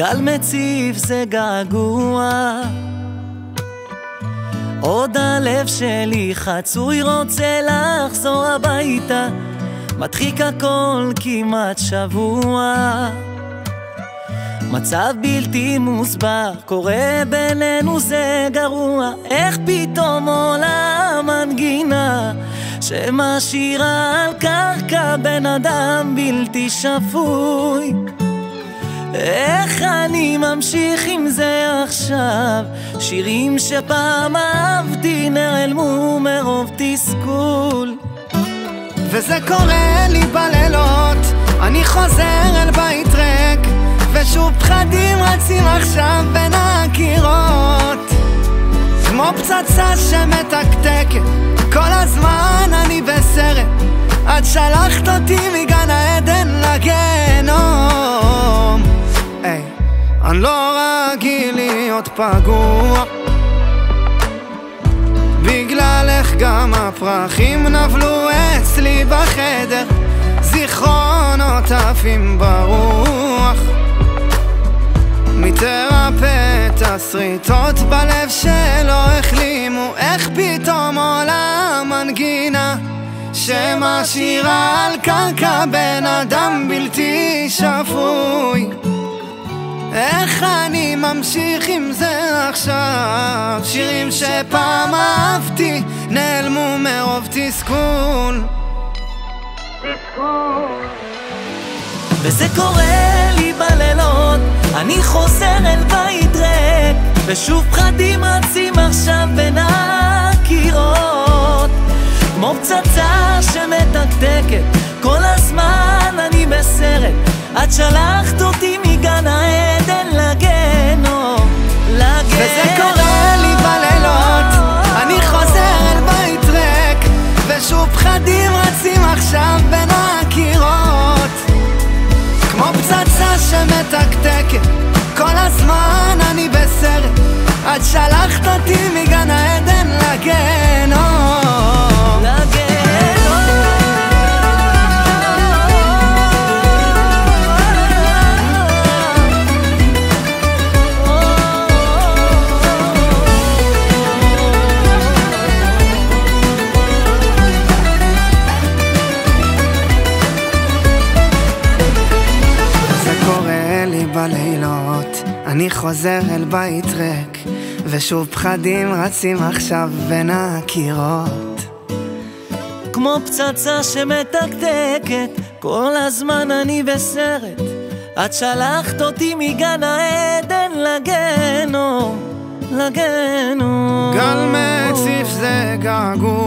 גל מציף זה געגוע. עוד הלב שלי חצוי רוצה לחזור הביתה. מדחיק הכל כמעט שבוע. מצב בלתי מוסבר, קורה בינינו זה גרוע. איך פתאום עולה מנגינה שמשאירה על קרקע בן אדם בלתי שפוי איך אני ממשיך עם זה עכשיו? שירים שפעם אהבתי נעלמו מרוב תסכול וזה קורה לי בלילות, אני חוזר אל בית ריק ושוב פחדים רצים עכשיו בין הקירות כמו פצצה שמתקתקת, כל הזמן אני בסרט אני לא רגיל להיות פגוע. בגללך גם הפרחים נבלו אצלי בחדר זיכרונות עפים ברוח. מתרפא את השריטות בלב שלא החלימו איך פתאום עולה מנגינה שמשאירה על קרקע בן אדם איך אני ממשיך עם זה עכשיו? שירים שפעם אהבתי נעלמו מרוב תסכול וזה קורה לי בלילות, אני חוזר אל בית ריק, ושוב פחדים רצים עכשיו בין הקירות. כמו פצצה שמתקתקת, כל הזמן אני בסרט, את שלחת אותי מגן שמתקתקת, כל הזמן אני בסרט, את שלחת אותי בלילות, אני חוזר אל בית ריק, ושוב פחדים רצים עכשיו בין הקירות. כמו פצצה שמתקתקת, כל הזמן אני בסרט. את שלחת אותי מגן העדן לגיהנום, לגיהנום. גל מציף זה געגוע